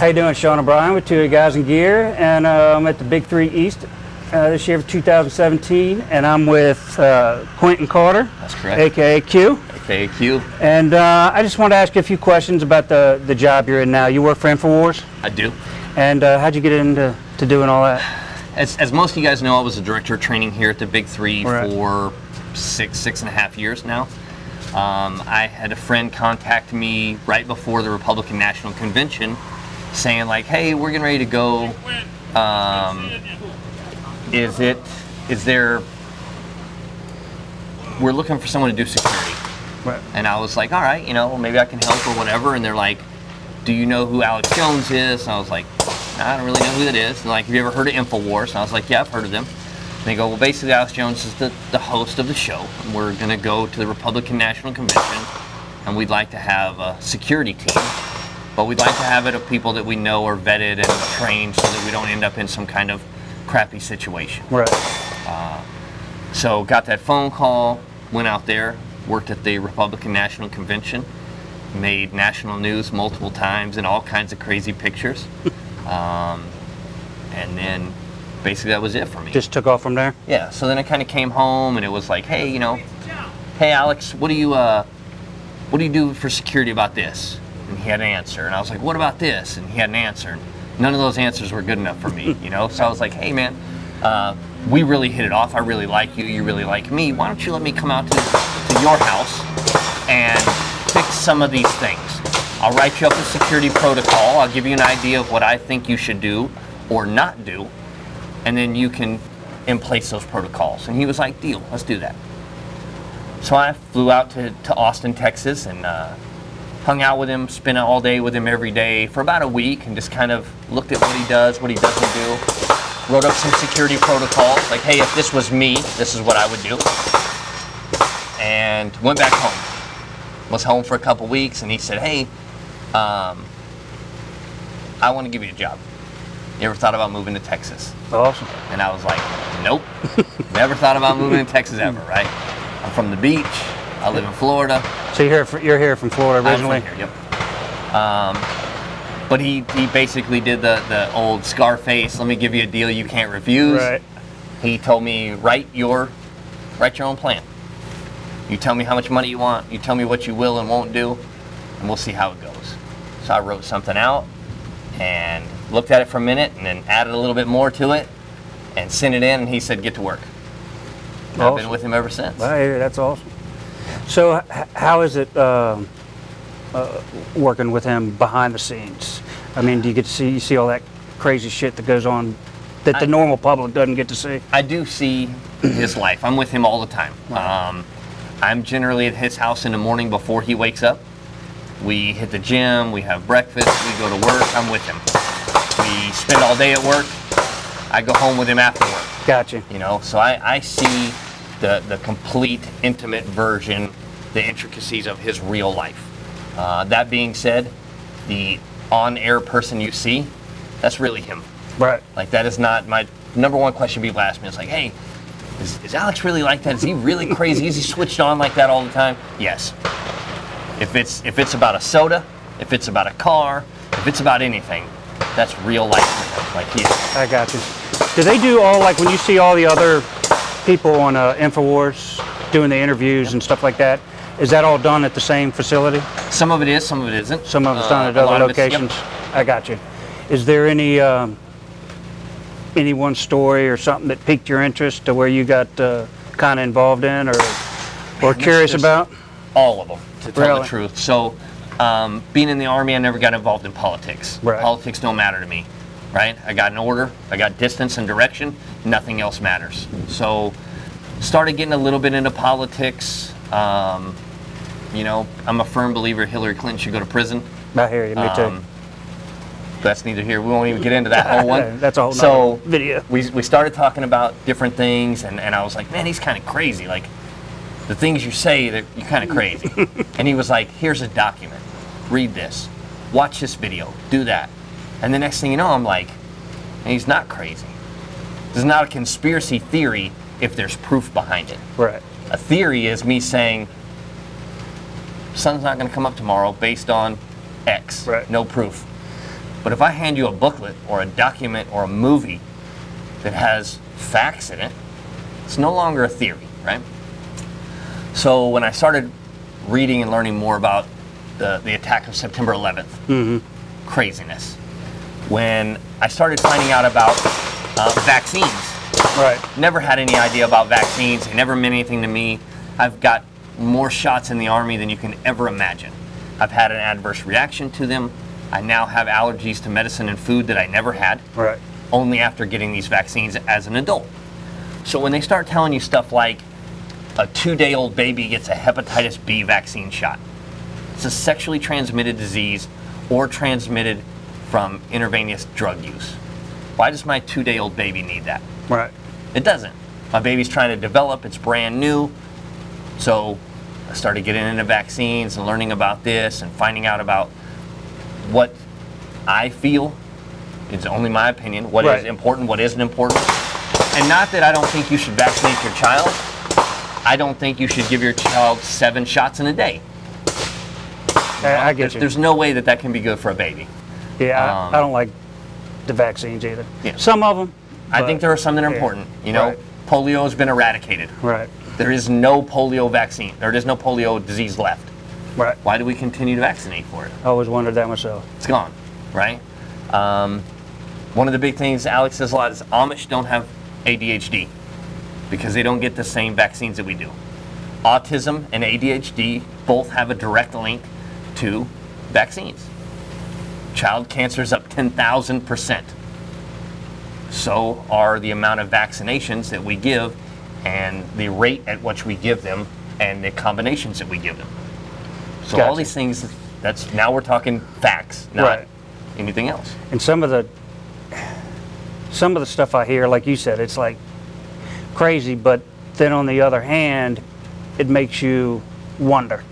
How you doing, Sean O'Brien with Two Guys in Gear, and uh, I'm at the Big Three East uh, this year for 2017, and I'm with uh, Quentin Carter, That's correct. aka Q, Okay, Q. and uh, I just want to ask you a few questions about the the job you're in now. You work for Infowars, I do. and uh, how'd you get into to doing all that? As, as most of you guys know, I was a director of training here at the Big Three Right. for six, six and a half years now. Um, I had a friend contact me right before the Republican National Convention saying, like, hey, we're getting ready to go. Um, is it, is there, we're looking for someone to do security. Right. And I was like, all right, you know, maybe I can help or whatever. And they're like, do you know who Alex Jones is? And I was like, I don't really know who that is. And like, have you ever heard of InfoWars? And I was like, yeah, I've heard of them. And they go, well, basically, Alex Jones is the, the host of the show. And we're going to go to the Republican National Convention. And we'd like to have a security team. But we'd like to have it of people that we know are vetted and trained so that we don't end up in some kind of crappy situation. Right. So got that phone call, went out there, worked at the Republican National Convention, made national news multiple times and all kinds of crazy pictures. um, and then basically that was it for me. Just took off from there. yeah. So then I kind of came home and it was like, hey, you know, hey Alex, what do you uh, what do you do for security about this? And he had an answer, and I was like, what about this? And he had an answer. And none of those answers were good enough for me, you know. So I was like, hey man, uh, we really hit it off. I really like you. You really like me. Why don't you let me come out to, to your house and fix some of these things? I'll write you up a security protocol. I'll give you an idea of what I think you should do or not do, and then you can in place those protocols. And he was like, deal, let's do that. So I flew out to, to Austin, Texas, and uh, hung out with him, spent all day with him every day for about a week, and just kind of looked at what he does, what he doesn't do. Wrote up some security protocols, like, hey, if this was me, this is what I would do. And went back home. Was home for a couple weeks, and he said, hey, um, I want to give you a job. You ever thought about moving to Texas? Awesome. And I was like, nope. Never thought about moving to Texas ever, right? I'm from the beach. I live in Florida. So you're here, fr- you're here from Florida I'm from originally. here, yep. Um, but he, he basically did the, the old Scarface, let me give you a deal you can't refuse. Right. He told me, write your, write your own plan. You tell me how much money you want. You tell me what you will and won't do, and we'll see how it goes. So I wrote something out and looked at it for a minute, and then added a little bit more to it, and sent it in. And he said, "Get to work." And I've been with him ever since. Well, that's awesome. So, how is it um, uh, working with him behind the scenes? I mean, do you get to see you see all that crazy shit that goes on that the normal public doesn't get to see? I do see his life. I'm with him all the time. Um, I'm generally at his house in the morning before he wakes up. We hit the gym, we have breakfast, we go to work. I'm with him. We spend all day at work. I go home with him after work. Gotcha. You know, so I, I see the, the complete, intimate version, the intricacies of his real life. Uh, that being said, the on air person you see, that's really him. Right. Like that is not my number one question people ask me. It's like, hey, is, is Alex really like that? Is he really crazy? Is he switched on like that all the time? Yes. If it's if it's about a soda, if it's about a car, if it's about anything, that's real life. Like he is. I got you. Do they do all like when you see all the other people on uh, Infowars doing the interviews and stuff like that? Is that all done at the same facility? Some of it is, some of it isn't. Some of it's Uh, done at other of it's- yep. locations. I got you. Is there any um, any one story or something that piqued your interest to where you got uh, kind of involved in or or curious about? all of them, to tell Really? the truth. So, um, being in the army, I never got involved in politics. Right. Politics don't matter to me, right? I got an order, I got distance and direction. Nothing else matters. So, started getting a little bit into politics. Um, you know, I'm a firm believer Hillary Clinton should go to prison. I hear you. Me too. Um, that's neither here. We won't even get into that whole one. That's a whole so video. We, we started talking about different things, and, and I was like, man, he's kind of crazy. Like the things you say, that you're kind of crazy. and he was like, here's a document. Read this. Watch this video. Do that. And the next thing you know, I'm like, he's not crazy. This is not a conspiracy theory if there's proof behind it. Right. A theory is me saying, sun's not going to come up tomorrow based on X. Right. No proof. But if I hand you a booklet or a document or a movie that has facts in it, it's no longer a theory, right? So when I started reading and learning more about the, the attack of September 11th, mm-hmm. craziness. When I started finding out about uh, vaccines, Right. never had any idea about vaccines. They never meant anything to me. I've got more shots in the army than you can ever imagine. I've had an adverse reaction to them. I now have allergies to medicine and food that I never had, Right. only after getting these vaccines as an adult. So when they start telling you stuff like a two day old baby gets a hepatitis B vaccine shot, it's a sexually transmitted disease or transmitted from intravenous drug use. Why does my two day old baby need that? Right. It doesn't. My baby's trying to develop, it's brand new. So I started getting into vaccines and learning about this and finding out about what I feel It's only my opinion, what is Right. important, what isn't important. And not that I don't think you should vaccinate your child. I don't think you should give your child seven shots in a day. I, I get There's, you. there's no way that that can be good for a baby. Yeah, I, um, I don't like the vaccines either. Yeah. Some of them. I think there are some that are yeah, important. You know, right. polio has been eradicated. Right. There is no polio vaccine. There is no polio disease left. Right. Why do we continue to vaccinate for it? I always wondered that myself. It's gone, right? Um, one of the big things Alex says a lot is Amish don't have ADHD because they don't get the same vaccines that we do. Autism and ADHD both have a direct link to vaccines. Child cancer is up 10,000%. So are the amount of vaccinations that we give and the rate at which we give them and the combinations that we give them. So all these things, that's now we're talking facts, not Right. anything else. And some of the some of the stuff I hear, like you said, it's like crazy, but then on the other hand, it makes you wonder.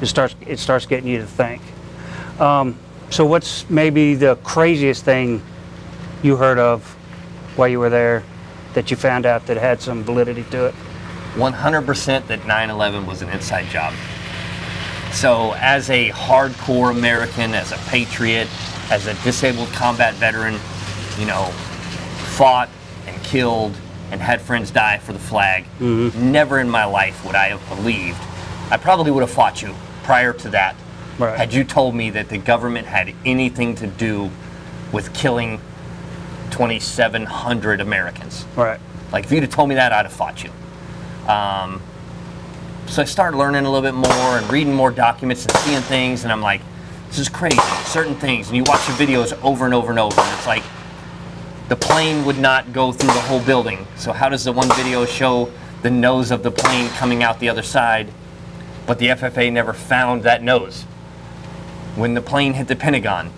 It starts it starts getting you to think. Um, so what's maybe the craziest thing you heard of while you were there that you found out that had some validity to it? 100% that 9 11 was an inside job. So, as a hardcore American, as a patriot, as a disabled combat veteran, you know, fought and killed and had friends die for the flag, mm-hmm. never in my life would I have believed. I probably would have fought you prior to that Right. had you told me that the government had anything to do with killing 2,700 Americans. Right. Like if you'd have told me that, I'd have fought you. Um, so I started learning a little bit more and reading more documents and seeing things, and I'm like, this is crazy. Certain things, and you watch the videos over and over and over, and it's like the plane would not go through the whole building. So how does the one video show the nose of the plane coming out the other side, but the FFA never found that nose? When the plane hit the Pentagon,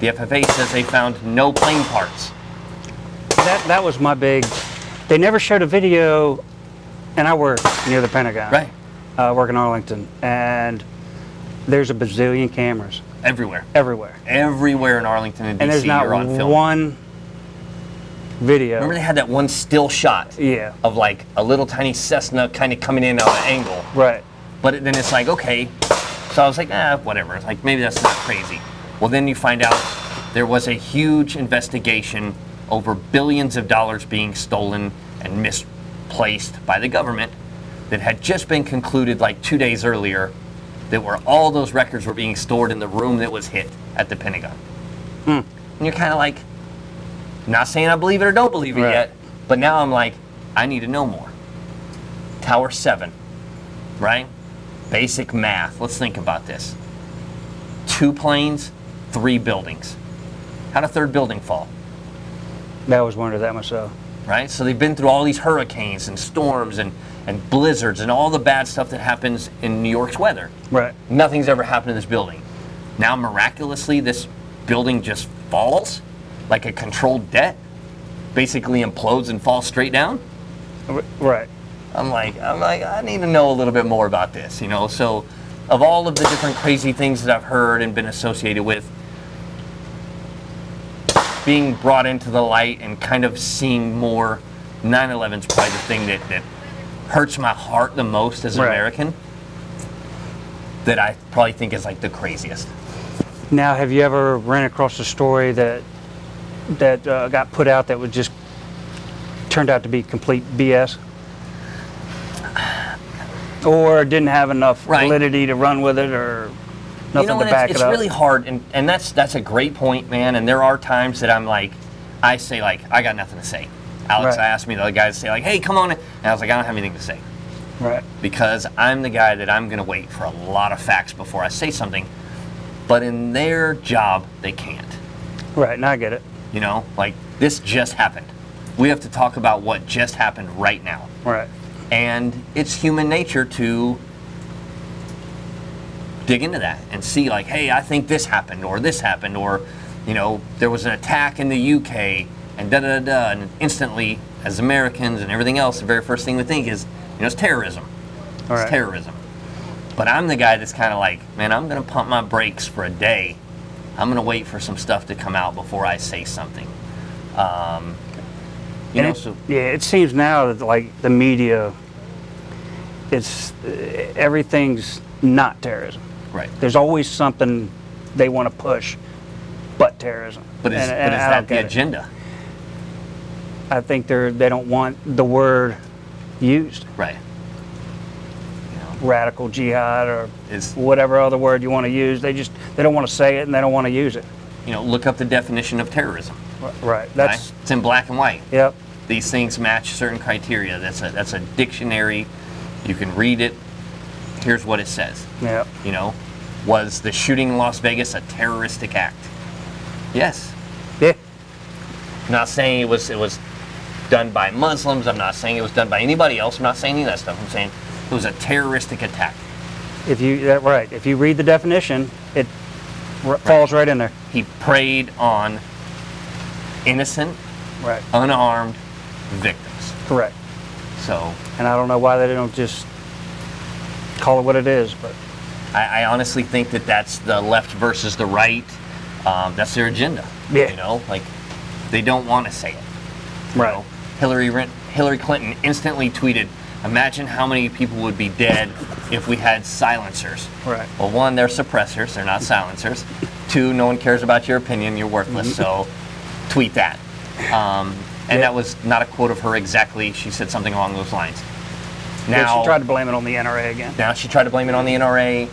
the FFA says they found no plane parts. That that was my big. They never showed a video, and I work near the Pentagon. Right. I work in Arlington, and there's a bazillion cameras Everywhere. everywhere, everywhere in Arlington and DC and there's not you're on film. one video. Remember they had that one still shot Yeah. of like a little tiny Cessna kind of coming in on an angle. Right. But then it's like, okay. So I was like, ah, whatever. Like maybe that's not crazy. Well, then you find out there was a huge investigation over billions of dollars being stolen and misplaced by the government that had just been concluded like two days earlier that were all those records were being stored in the room that was hit at the Pentagon. And you're kind of like, not saying I believe it or don't believe it Right. yet, but now I'm like, I need to know more. Tower 7, right? Basic math. Let's think about this. Two planes, three buildings. How'd a third building fall? That was wondered that myself. Right? So they've been through all these hurricanes and storms and, and blizzards and all the bad stuff that happens in New York's weather. Right. Nothing's ever happened to this building. Now, miraculously, this building just falls like a controlled debt, basically implodes and falls straight down. Right. I'm like, I'm like, I need to know a little bit more about this, you know. So, of all of the different crazy things that I've heard and been associated with, being brought into the light and kind of seeing more, 9/11 is probably the thing that that hurts my heart the most as an Right. American. That I probably think is like the craziest. Now, have you ever ran across a story that that uh, got put out that was just turned out to be complete BS, or didn't have enough Right. validity to run with it, or nothing you know, to back it's, it it's up? It's really hard, and, and that's that's a great point, man. And there are times that I'm like, I say like, I got nothing to say. Alex Right. asked me the other guy to say like, hey, come on, and I was like, I don't have anything to say right. because I'm the guy that I'm gonna wait for a lot of facts before I say something. But in their job, they can't. Right. Now I get it. You know, like this just happened. We have to talk about what just happened right now. Right. And it's human nature to dig into that and see, like, hey, I think this happened, or this happened, or, you know, there was an attack in the UK, and da da da da. And instantly, as Americans and everything else, the very first thing we think is, you know, it's terrorism. It's right. terrorism. But I'm the guy that's kind of like, man, I'm going to pump my brakes for a day. I'm going to wait for some stuff to come out before I say something. Um, you And know, it- so yeah, it seems now that like the media, it's everything's not terrorism. right. There's always something they want to push, but terrorism. But is, And- but is that the get it. agenda? I think they're they don't want the word used, Right. Radical jihad or is whatever other word you want to use. They just they don't want to say it and they don't want to use it. you know, look up the definition of terrorism. Right. That's right? It's in black and white. yep. These things match certain criteria. That's a that's a dictionary. You can read it. Here's what it says. Yep. You know, was the shooting in Las Vegas a terroristic act? Yes. Yeah. I'm not saying it was it was done by Muslims. I'm not saying it was done by anybody else. I'm not saying any of that stuff. I'm saying it was a terroristic attack. If you that, right, if you read the definition, it r- falls right in there. He preyed on innocent, Right. unarmed victims. Correct. So And I don't know why they don't just call it what it is, but I, I honestly think that that's the left versus the right. Um, that's their agenda. Yeah. You know, like they don't want to say it. Right. know, Hillary Hillary Clinton instantly tweeted, "Imagine how many people would be dead if we had silencers." Right. Well, one, they're suppressors; they're not silencers. Two, no one cares about your opinion; you're worthless. So, tweet that. Um, and Yeah. that was not a quote of her exactly. She said something along those lines. Yeah, Now, she tried to blame it on the NRA again. now she tried to blame it on the NRA.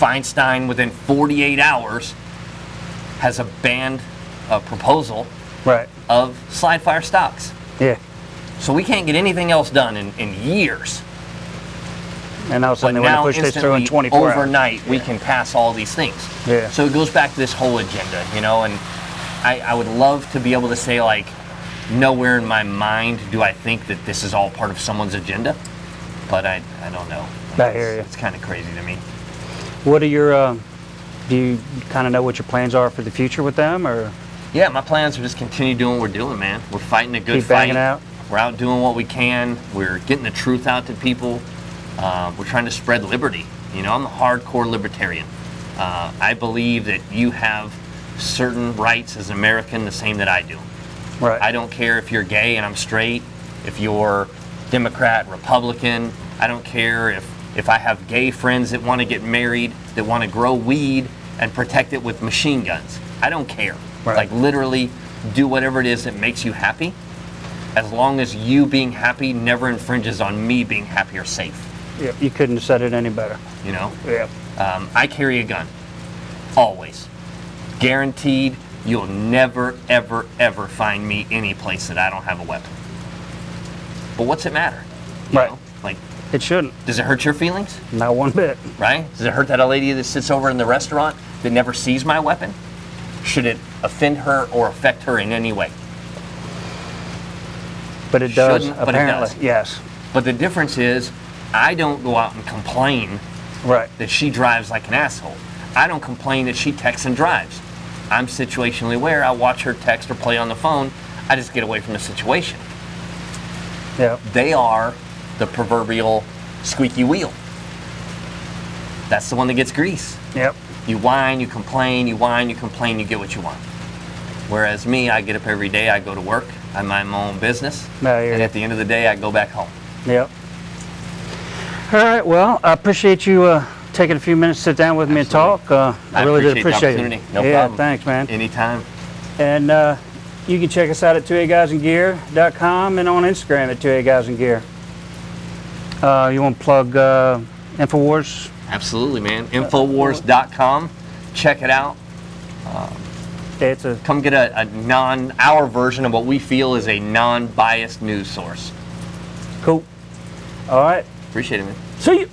Feinstein, within 48 hours, has a banned uh, proposal Right. of slide fire stocks. Yeah. So we can't get anything else done in, in years. And now suddenly they want now to push this through in instantly, 24 hours. overnight, we can pass all these things. Yeah. So it goes back to this whole agenda, you know, and I, I would love to be able to say like, nowhere in my mind do I think that this is all part of someone's agenda, but I, I don't know. I hear you. It's kind of crazy to me. What are your, uh, do you kind of know what your plans are for the future with them or Yeah, my plans are just continue doing what we're doing, man. We're fighting a good keep fight. out? We're out doing what we can. We're getting the truth out to people. Uh, we're trying to spread liberty. You know, I'm a hardcore libertarian. Uh, I believe that you have certain rights as an American, the same that I do. Right. I don't care if you're gay and I'm straight, if you're Democrat, Republican. I don't care if, if I have gay friends that want to get married, that want to grow weed and protect it with machine guns. I don't care. Right. Like literally do whatever it is that makes you happy, as long as you being happy never infringes on me being happy or safe. Yep. You couldn't have said it any better. You know? Yeah. Um, I carry a gun, always. Guaranteed, you'll never, ever, ever find me any place that I don't have a weapon. But what's it matter? You Right. know? Like, It shouldn't. does it hurt your feelings? Not one bit. Right? Does it hurt that a lady that sits over in the restaurant that never sees my weapon? Should it offend her or affect her in any way? But it does, Shouldn't, but it apparently. does. Yes. But the difference is, I don't go out and complain Right. that she drives like an asshole. I don't complain that she texts and drives. I'm situationally aware. I watch her text or play on the phone. I just get away from the situation. Yep. They are the proverbial squeaky wheel. That's the one that gets grease. Yep. You whine, you complain, you whine, you complain, you get what you want. Whereas me, I get up every day, I go to work, I mind my own business, hear and at the end of the day, I go back home. Yep. All right. Well, I appreciate you uh, taking a few minutes to sit down with me and talk. Uh, I, I really did appreciate the appreciate it. opportunity. No yeah, problem. thanks, man. Anytime. And uh, you can check us out at 2AGuysAndGear.com and on Instagram at 2AGuysAndGear. Uh, you want to plug uh, Infowars? Absolutely, man. Infowars.com. Check it out. It's a Come get a, a non our version of what we feel is a non biased news source. cool. All right. Appreciate it, man. See you.